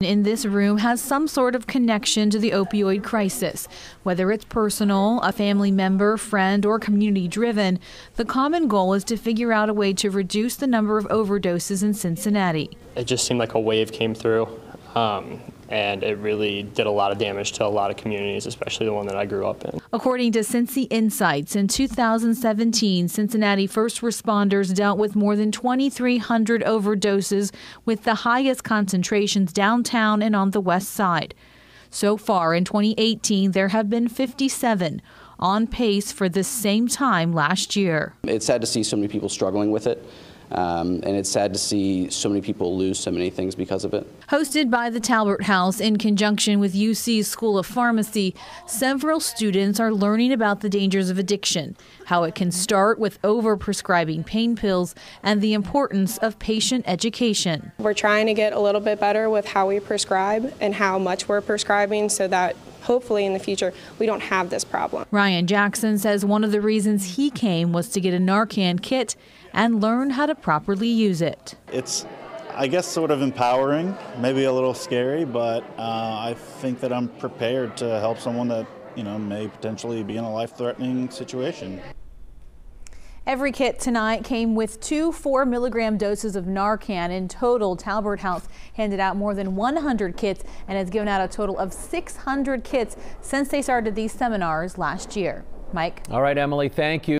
in this room has some sort of connection to the opioid crisis. Whether it's personal, a family member, friend, or community driven, the common goal is to figure out a way to reduce the number of overdoses in Cincinnati. It just seemed like a wave came through. Um, and it really did a lot of damage to a lot of communities, especially the one that I grew up in. According to Cincy Insights, in 2017, Cincinnati first responders dealt with more than 2,300 overdoses, with the highest concentrations downtown and on the west side. So far in 2018, there have been 57, on pace for the same time last year. It's sad to see so many people struggling with it. Um, and it's sad to see so many people lose so many things because of it. Hosted by the Talbert House in conjunction with UC's School of Pharmacy, several students are learning about the dangers of addiction, how it can start with overprescribing pain pills, and the importance of patient education. We're trying to get a little bit better with how we prescribe and how much we're prescribing so that hopefully in the future we don't have this problem. Ryan Jackson says one of the reasons he came was to get a Narcan kit and learn how to properly use it. It's I guess sort of empowering, maybe a little scary, but uh, I think that I'm prepared to help someone that you know may potentially be in a life-threatening situation. Every kit tonight came with two 4 milligram doses of Narcan. In total, Talbert House handed out more than 100 kits and has given out a total of 600 kits since they started these seminars last year. Mike? All right, Emily, thank you.